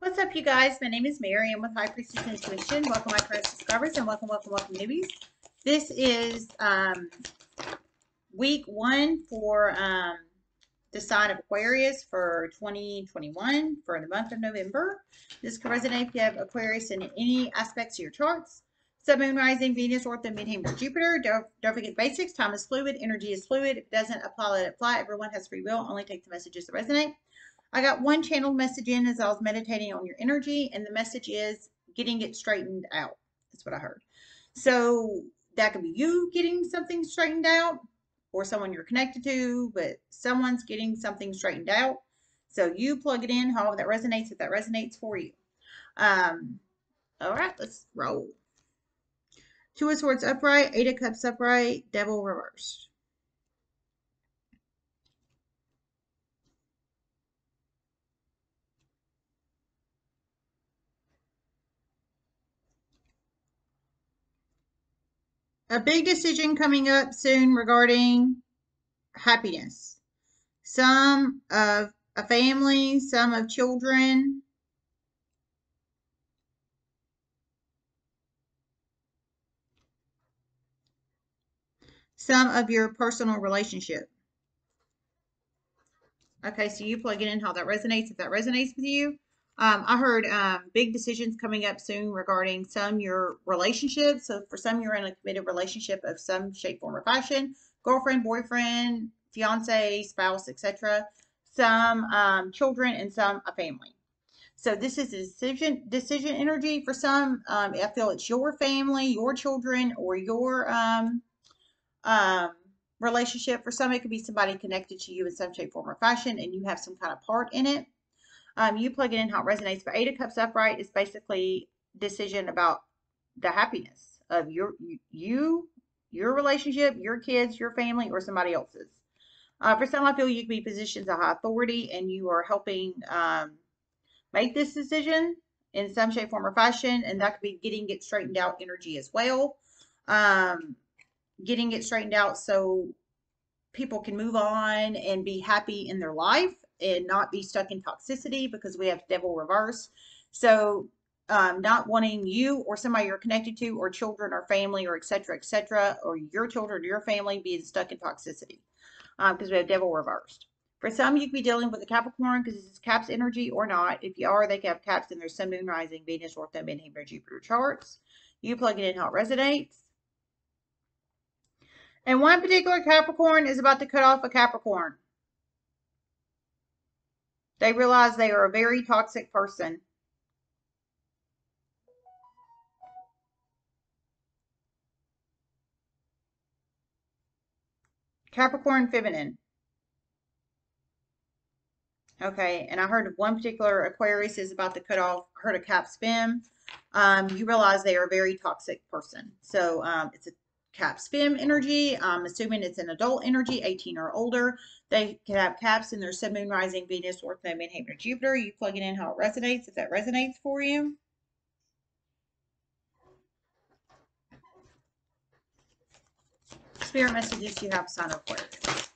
What's up, you guys? My name is Mary. I'm with High Priestess Intuition. Welcome, my current subscribers, and welcome, welcome, welcome, newbies. This is um, week one for um, the sign of Aquarius for 2021 for the month of November. This can resonate if you have Aquarius in any aspects of your charts. Sun, Moon, Rising, Venus, North, Midheaven, Jupiter. Don't, don't forget basics. Time is fluid. Energy is fluid. If it doesn't apply, let it fly. Everyone has free will. Only take the messages that resonate. I got one channeled message in as I was meditating on your energy, and the message is getting it straightened out. That's what I heard. So that could be you getting something straightened out, or someone you're connected to, but someone's getting something straightened out. So you plug it in, however that resonates, if that resonates for you. Um, all right, let's roll. Two of Swords upright, Eight of Cups upright, Devil reversed. A big decision coming up soon regarding happiness. Some of a family, some of children. Some of your personal relationship. Okay, so you plug it in how that resonates. If that resonates with you, um, I heard um, big decisions coming up soon regarding some your relationships. So for some, you're in a committed relationship of some shape, form, or fashion: girlfriend, boyfriend, fiance, spouse, etc. Some um, children, and some a family. So this is a decision decision energy for some. Um, I feel it's your family, your children, or your um, um, relationship. For some, it could be somebody connected to you in some shape, form, or fashion, and you have some kind of part in it. Um, you plug it in how it resonates. But Eight of Cups upright is basically decision about the happiness of your you, your relationship, your kids, your family, or somebody else's. Uh, for some, I feel you could be positions of high authority and you are helping um, make this decision in some shape, form, or fashion. And that could be getting it straightened out energy as well. Um, getting it straightened out so people can move on and be happy in their life and not be stuck in toxicity because we have devil reverse. So um, not wanting you or somebody you're connected to or children or family or etc etc or your children or your family being stuck in toxicity because um, we have devil reversed. For some, you could be dealing with a Capricorn because it's Caps energy or not. If you are, they can have Caps in their Sun, Moon, Rising, Venus, North, and Midheaven, Jupiter charts. You plug it in how it resonates. And one particular Capricorn is about to cut off a Capricorn. They realize they are a very toxic person. Capricorn feminine. Okay, and I heard one particular Aquarius is about to cut off, heard a caps fem. Um, you realize they are a very toxic person. So um, it's a caps fem energy. I'm assuming it's an adult energy, 18 or older. They can have caps in their sun, moon, rising, Venus, or North Node, Midheaven, or Jupiter. You plug it in how it resonates, if that resonates for you. Spirit messages you have sign of Aquarius.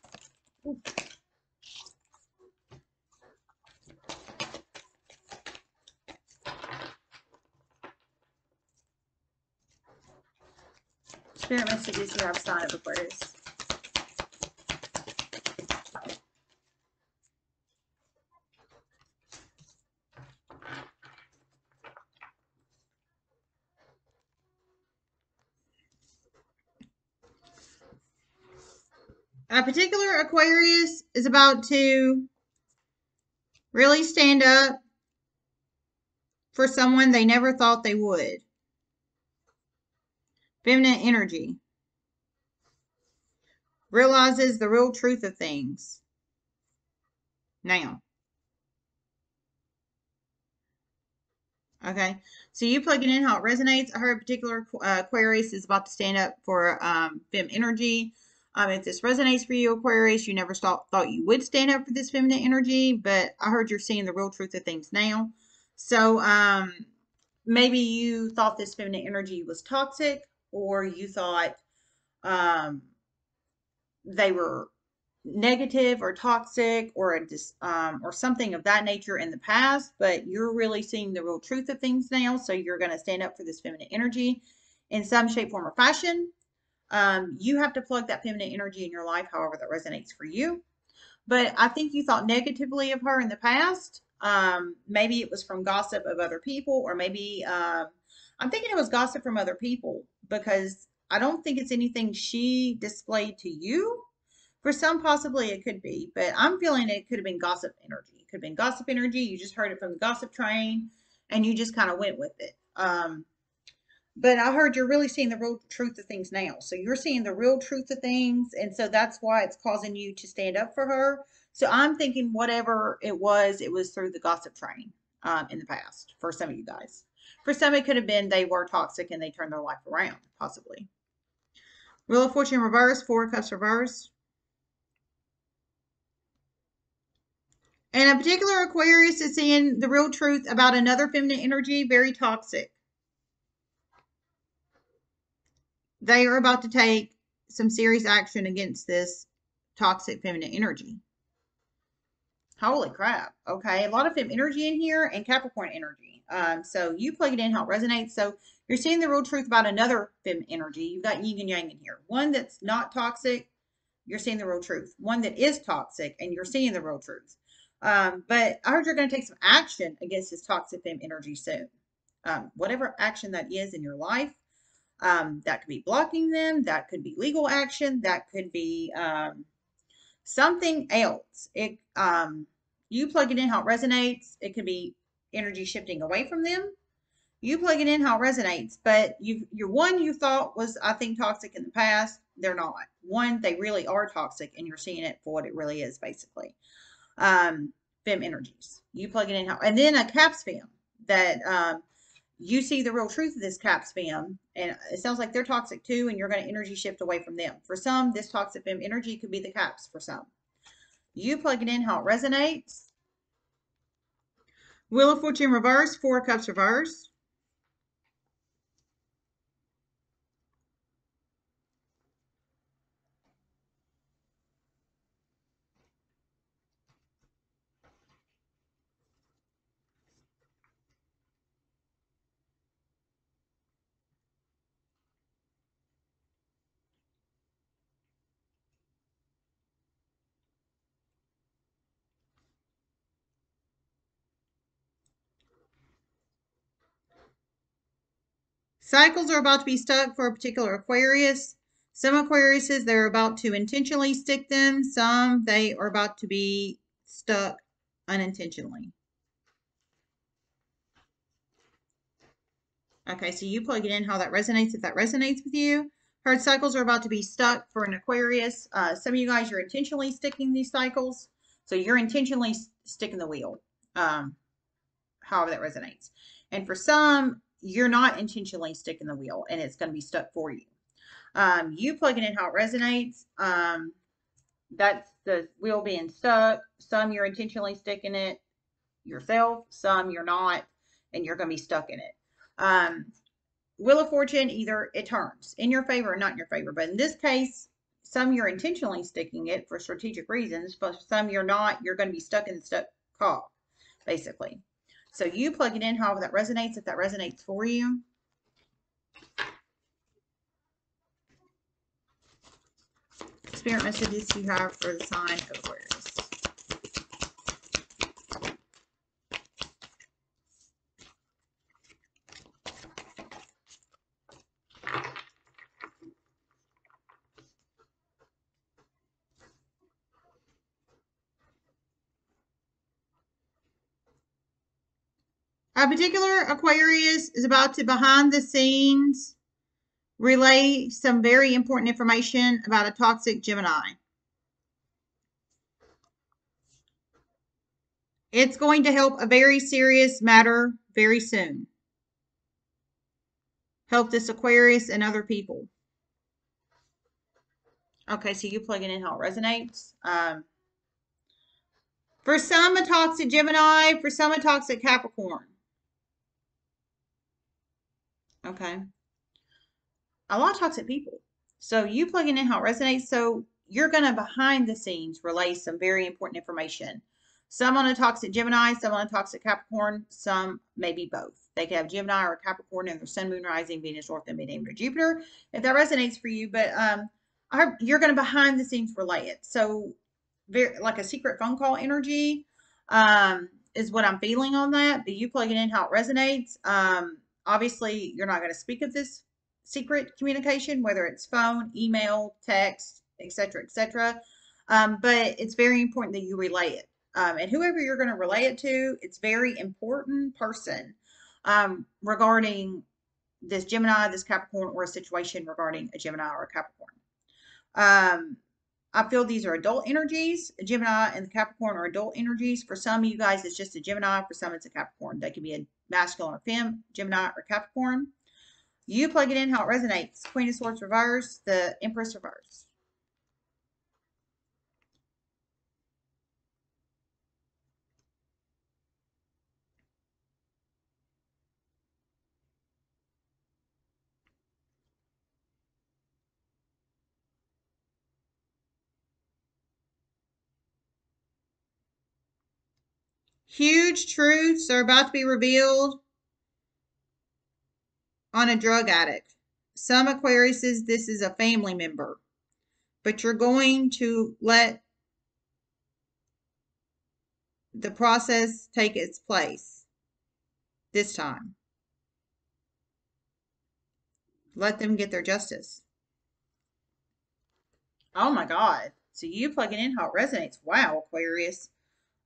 Spirit messages you have sign of Aquarius. Particular Aquarius is about to really stand up for someone they never thought they would. Feminine energy. Realizes the real truth of things. Now. Okay, so you plug it in how it resonates. I heard a particular uh, Aquarius is about to stand up for um, fem energy. Um, if this resonates for you, Aquarius, you never thought, thought you would stand up for this feminine energy, but I heard you're seeing the real truth of things now. So um, maybe you thought this feminine energy was toxic, or you thought um, they were negative or toxic or a dis, um, or something of that nature in the past, but you're really seeing the real truth of things now. So you're going to stand up for this feminine energy in some shape, form, or fashion. Um, you have to plug that feminine energy in your life, however that resonates for you. But I think you thought negatively of her in the past. Um, maybe it was from gossip of other people, or maybe um, I'm thinking it was gossip from other people because I don't think it's anything she displayed to you. For some, possibly it could be, but I'm feeling it could have been gossip energy. It could have been gossip energy. You just heard it from the gossip train and you just kind of went with it. Um, but I heard you're really seeing the real truth of things now. So you're seeing the real truth of things. And so that's why it's causing you to stand up for her. So I'm thinking whatever it was, it was through the gossip train um, in the past for some of you guys. For some, it could have been they were toxic and they turned their life around, possibly. Wheel of Fortune reverse, Four Cups reverse. And a particular Aquarius is seeing the real truth about another feminine energy, very toxic. They are about to take some serious action against this toxic feminine energy. Holy crap. Okay. A lot of fem energy in here and Capricorn energy. Um, so you plug it in how it resonates. So you're seeing the real truth about another fem energy. You've got yin and yang in here. One that's not toxic, you're seeing the real truth. One that is toxic, and you're seeing the real truth. Um, but I heard you're going to take some action against this toxic fem energy soon. Um, whatever action that is in your life, um, that could be blocking them, that could be legal action, that could be um, something else. It um, you plug it in how it resonates. It could be energy shifting away from them. You plug it in how it resonates. But you your one you thought was I think toxic in the past. They're not. One, they really are toxic, and you're seeing it for what it really is, basically um, fem energies. You plug it in how, and then a caps fem that um, you see the real truth of this caps fem, and it sounds like they're toxic too, and you're going to energy shift away from them. For some, this toxic energy could be the caps for some. You plug it in how it resonates. Wheel of Fortune reverse, four cups reverse. Cycles are about to be stuck for a particular Aquarius. Some Aquariuses, they're about to intentionally stick them. Some, they are about to be stuck unintentionally. Okay, so you plug it in how that resonates if that resonates with you. Hard cycles are about to be stuck for an Aquarius. Uh, some of you guys are intentionally sticking these cycles. So you're intentionally sticking the wheel, um, however that resonates. And for some, you're not intentionally sticking the wheel and it's going to be stuck for you. Um, you plug it in how it resonates. Um, that's the wheel being stuck. Some you're intentionally sticking it yourself, some you're not, and you're going to be stuck in it. Um, Wheel of Fortune, either it turns in your favor or not in your favor. But in this case, some you're intentionally sticking it for strategic reasons, but some you're not. You're going to be stuck in the stuck cog, basically. So you plug it in however that resonates, if that resonates for you. Spirit messages you have for the sign of Aquarius. A particular Aquarius is about to behind the scenes relay some very important information about a toxic Gemini. It's going to help a very serious matter very soon. Help this Aquarius and other people. Okay, so you plug it in how it resonates. Um, for some, a toxic Gemini. For some, a toxic Capricorn. Okay. A lot of toxic people. So you plugging in how it resonates. So you're going to behind the scenes relay some very important information. Some on a toxic Gemini, some on a toxic Capricorn, some maybe both. They could have Gemini or Capricorn in their Sun, Moon, Rising, Venus, North, and Midheaven, or Jupiter, if that resonates for you. But um, you're going to behind the scenes relay it. So, very like a secret phone call energy um, is what I'm feeling on that. But you plug it in how it resonates. Um, obviously, you're not going to speak of this secret communication, whether it's phone, email, text, etc., etc. Um, but it's very important that you relay it. Um, and whoever you're going to relay it to, it's very important person um, regarding this Gemini, this Capricorn, or a situation regarding a Gemini or a Capricorn. I feel these are adult energies. Gemini and the Capricorn are adult energies. For some of you guys, it's just a Gemini. For some, it's a Capricorn. That can be a masculine or fem, Gemini or Capricorn. You plug it in how it resonates. Queen of Swords reverse, the Empress reverse. Huge truths are about to be revealed on a drug addict. Some Aquariuses, this is a family member, but you're going to let the process take its place this time. Let them get their justice. Oh my God. So you plug it in how it resonates. Wow, Aquarius.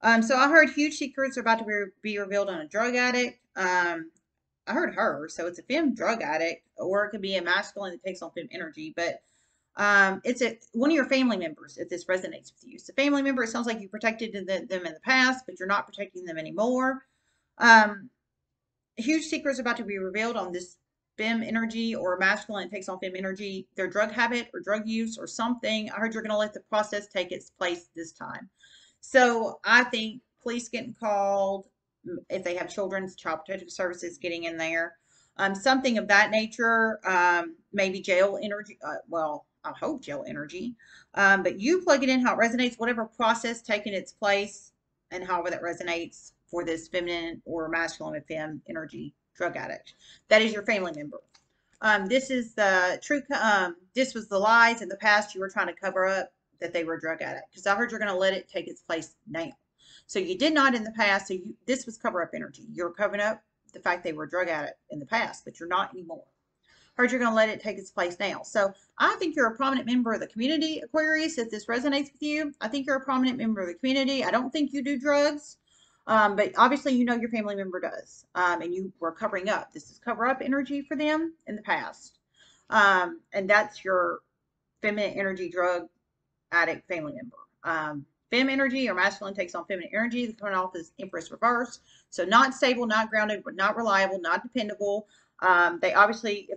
Um, so I heard huge secrets are about to be, revealed on a drug addict. Um, I heard her, so it's a fem drug addict, or it could be a masculine that takes on fem energy. But um, it's a one of your family members if this resonates with you. A family member. It sounds like you protected the, them in the past, but you're not protecting them anymore. Um, huge secrets about to be revealed on this fem energy or masculine that takes on fem energy, their drug habit or drug use or something. I heard you're going to let the process take its place this time. So I think police getting called, if they have children's child protective services getting in there, um, something of that nature, um, maybe jail energy. Uh, well, I hope jail energy, um, but you plug it in how it resonates, whatever process taking its place, and however that resonates for this feminine or masculine and fem energy drug addict. That is your family member. Um, this is the true. Um, this was the lies in the past you were trying to cover up that they were a drug addict because I heard you're going to let it take its place now. So you did not in the past. So you, this was cover up energy. You're covering up the fact they were a drug addict in the past, but you're not anymore. Heard you're going to let it take its place now. So I think you're a prominent member of the community, Aquarius. If this resonates with you, I think you're a prominent member of the community. I don't think you do drugs. Um, but obviously, you know your family member does, um, and you were covering up. This is cover up energy for them in the past, um, and that's your feminine energy drug addict family member. Um, fem energy or masculine takes on feminine energy. The coming off is Empress reverse. So not stable, not grounded, but not reliable, not dependable. Um, they obviously,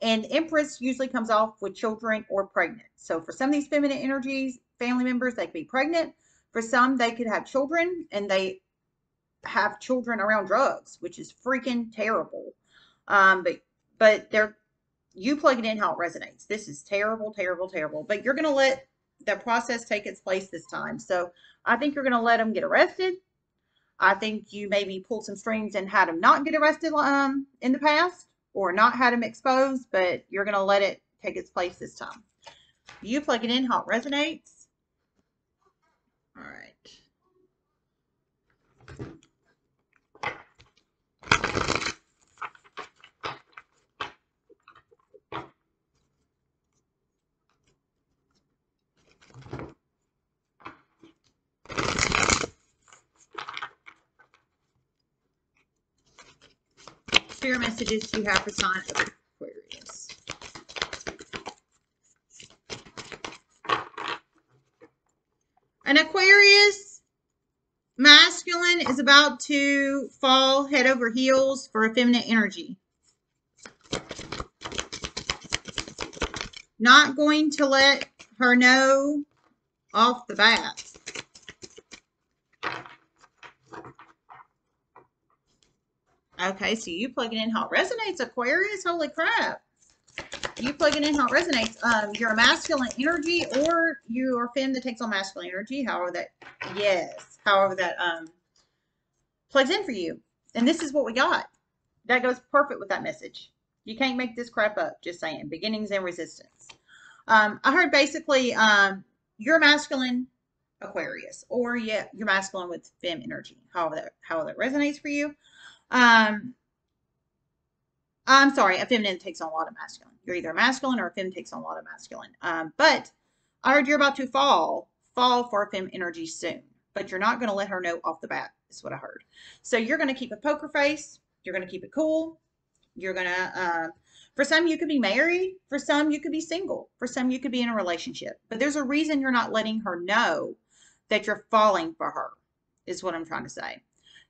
and Empress usually comes off with children or pregnant. So for some of these feminine energies, family members, they could be pregnant. For some, they could have children and they have children around drugs, which is freaking terrible. Um, but but they're you plug it in how it resonates. This is terrible, terrible, terrible. But you're gonna let the process take its place this time. So I think you're going to let them get arrested. I think you maybe pulled some strings and had them not get arrested um, in the past or not had them exposed, but you're going to let it take its place this time. You plug it in how it resonates. All right. Messages you have for sign of Aquarius. An Aquarius masculine is about to fall head over heels for a feminine energy. Not going to let her know off the bat. Okay, so you plug it in how it resonates, Aquarius. Holy crap. You plug it in how it resonates. Um, you're a masculine energy or you're a femme that takes on masculine energy, however that, yes, however that um, plugs in for you. And this is what we got. That goes perfect with that message. You can't make this crap up, just saying. Beginnings and resistance. Um, I heard basically um, you're masculine Aquarius, or yeah, you're masculine with femme energy, however that, however that resonates for you. Um, I'm sorry, a feminine takes on a lot of masculine. You're either masculine or a femme takes on a lot of masculine. Um, but I heard you're about to fall, fall for a femme energy soon, but you're not going to let her know off the bat, is what I heard. So you're going to keep a poker face. You're going to keep it cool. You're going to, uh, for some, you could be married. For some, you could be single. For some, you could be in a relationship. But there's a reason you're not letting her know that you're falling for her, is what I'm trying to say.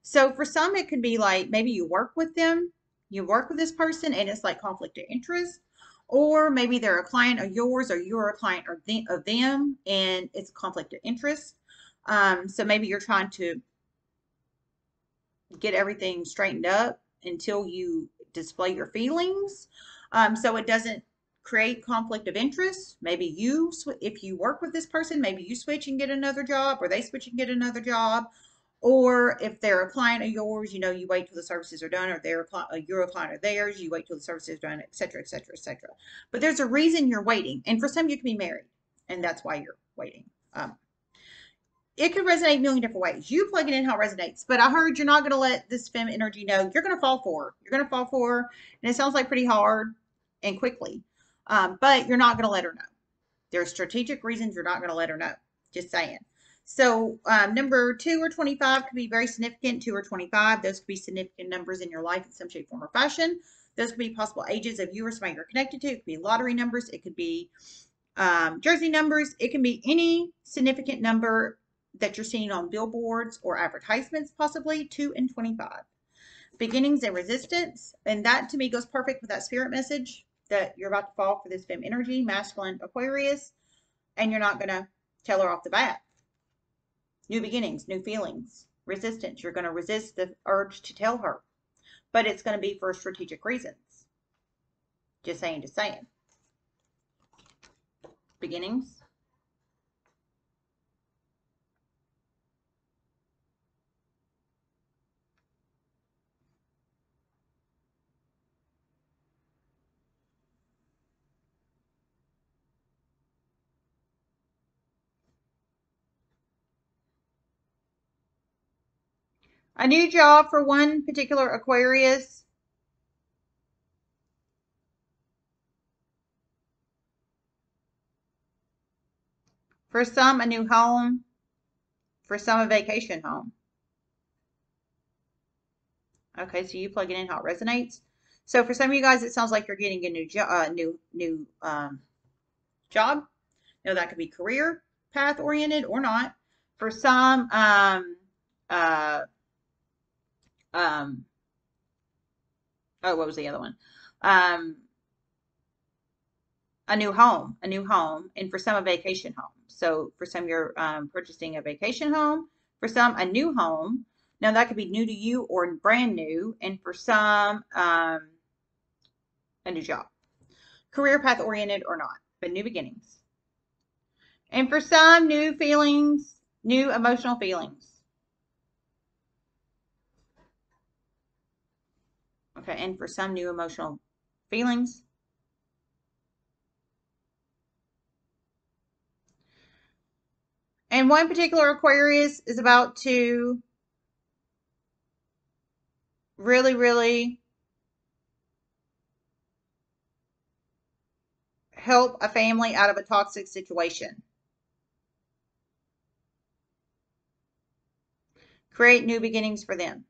So for some, it could be like maybe you work with them, you work with this person, and it's like conflict of interest. Or maybe they're a client of yours, or you're a client of them, and it's a conflict of interest. Um, so maybe you're trying to get everything straightened up until you display your feelings. Um, so it doesn't create conflict of interest. Maybe you, if you work with this person, maybe you switch and get another job, or they switch and get another job. Or if they're a client of yours, you know, you wait till the services are done, or they're a, uh, you're a client of theirs, you wait till the services are done, et cetera, et cetera, et cetera. But there's a reason you're waiting. And for some, you can be married, and that's why you're waiting. Um, it could resonate a million different ways. You plug it in how it resonates. But I heard you're not going to let this fem energy know you're going to fall for her. You're going to fall for her. And it sounds like pretty hard and quickly. Um, but you're not going to let her know. There are strategic reasons you're not going to let her know. Just saying. So um, number two or 25 could be very significant. Two or 25, those could be significant numbers in your life in some shape, form, or fashion. Those could be possible ages of you or somebody you're connected to. It could be lottery numbers. It could be um, jersey numbers. It can be any significant number that you're seeing on billboards or advertisements, possibly 2 and 25. Beginnings and resistance. And that to me goes perfect with that spirit message that you're about to fall for this fem energy, masculine Aquarius, and you're not going to tell her off the bat. New beginnings, new feelings, resistance. You're going to resist the urge to tell her, but it's going to be for strategic reasons. Just saying, just saying. Beginnings, A new job for one particular Aquarius. For some, a new home. For some, a vacation home. Okay, so you plug it in how it resonates. So for some of you guys, it sounds like you're getting a new job, uh, new new um, job. Now that could be career path oriented or not. For some, um, uh, um, oh, what was the other one? Um, a new home, a new home, and for some, a vacation home. So for some, you're um, purchasing a vacation home. For some, a new home. Now that could be new to you or brand new, and for some, um, a new job, career path oriented or not, but new beginnings. And for some, new feelings, new emotional feelings. Okay, and for some new emotional feelings. And one particular Aquarius is about to really, really help a family out of a toxic situation. Create new beginnings for them.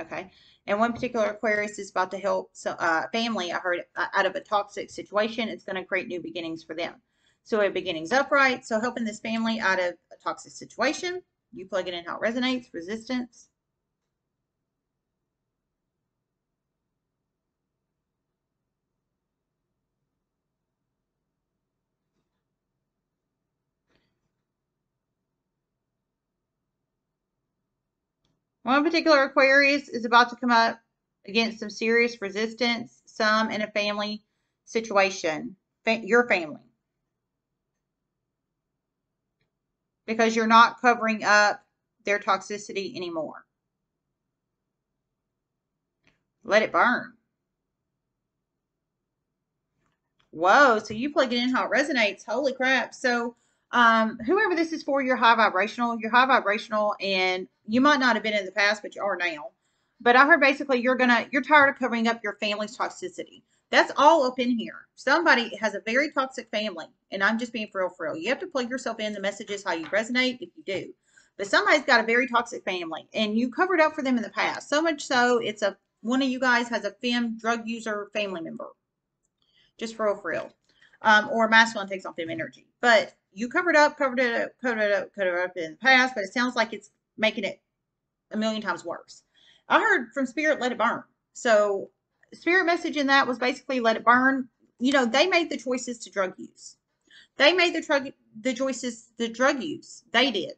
Okay. And one particular Aquarius is about to help so, uh, family, I heard, uh, out of a toxic situation. It's going to create new beginnings for them. So a beginnings upright. So helping this family out of a toxic situation. You plug it in how it resonates. Resistance. One particular Aquarius is about to come up against some serious resistance, some in a family situation, your family. Because you're not covering up their toxicity anymore. Let it burn. Whoa, so you plug it in how it resonates. Holy crap. So um, whoever this is for, you're high vibrational, you're high vibrational, and you might not have been in the past, but you are now. But I heard basically you're gonna you're tired of covering up your family's toxicity. That's all up in here. Somebody has a very toxic family, and I'm just being for real, for real. You have to plug yourself in the messages how you resonate if you do. But somebody's got a very toxic family, and you covered up for them in the past. So much so, it's a one of you guys has a fem drug user family member. Just for real, for real. Um, or masculine takes on fem energy. But you covered up, covered it up, covered it up, covered it up in the past, but it sounds like it's making it a million times worse. I heard from Spirit, let it burn. So, Spirit message in that was basically let it burn. You know, they made the choices to drug use. They made the drug the choices the drug use. They did,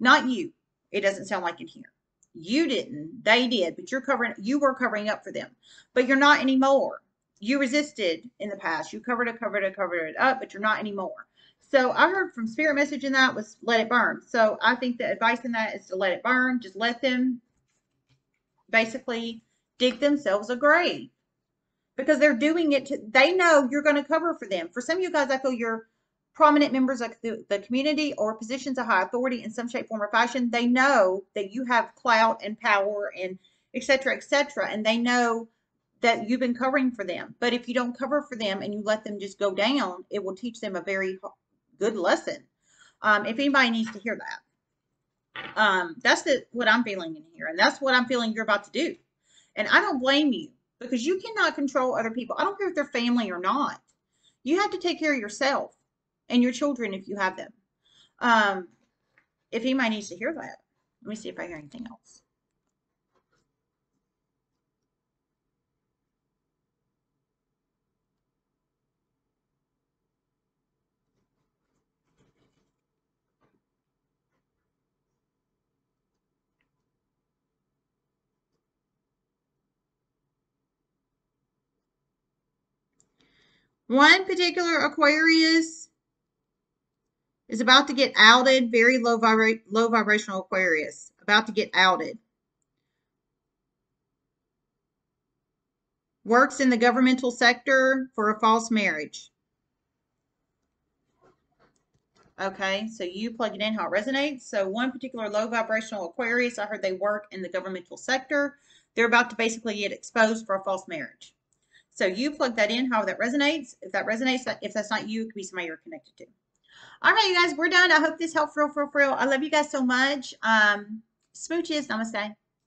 not you. It doesn't sound like in here. You didn't. They did, but you're covering. You were covering up for them, but you're not anymore. You resisted in the past. You covered it, covered it, covered it up, but you're not anymore. So I heard from spirit message in that was let it burn. So I think the advice in that is to let it burn. Just let them basically dig themselves a grave because they're doing it to, they know you're going to cover for them. For some of you guys, I feel you're prominent members of the, the community or positions of high authority in some shape, form, or fashion. They know that you have clout and power and et cetera, et cetera. And they know that you've been covering for them. But if you don't cover for them and you let them just go down, it will teach them a very good lesson. Um, if anybody needs to hear that, um, that's the, what I'm feeling in here, and that's what I'm feeling you're about to do. And I don't blame you because you cannot control other people. I don't care if they're family or not. You have to take care of yourself and your children if you have them. Um, if anybody needs to hear that, let me see if I hear anything else. One particular Aquarius is about to get outed, very low, vibra- low vibrational Aquarius, about to get outed. Works in the governmental sector for a false marriage. Okay, so you plug it in how it resonates. So one particular low vibrational Aquarius, I heard they work in the governmental sector. They're about to basically get exposed for a false marriage. So you plug that in, how that resonates. If that resonates, if that's not you, it could be somebody you're connected to. All right, you guys, we're done. I hope this helped for real, for real. I love you guys so much. Um, smooches. Namaste.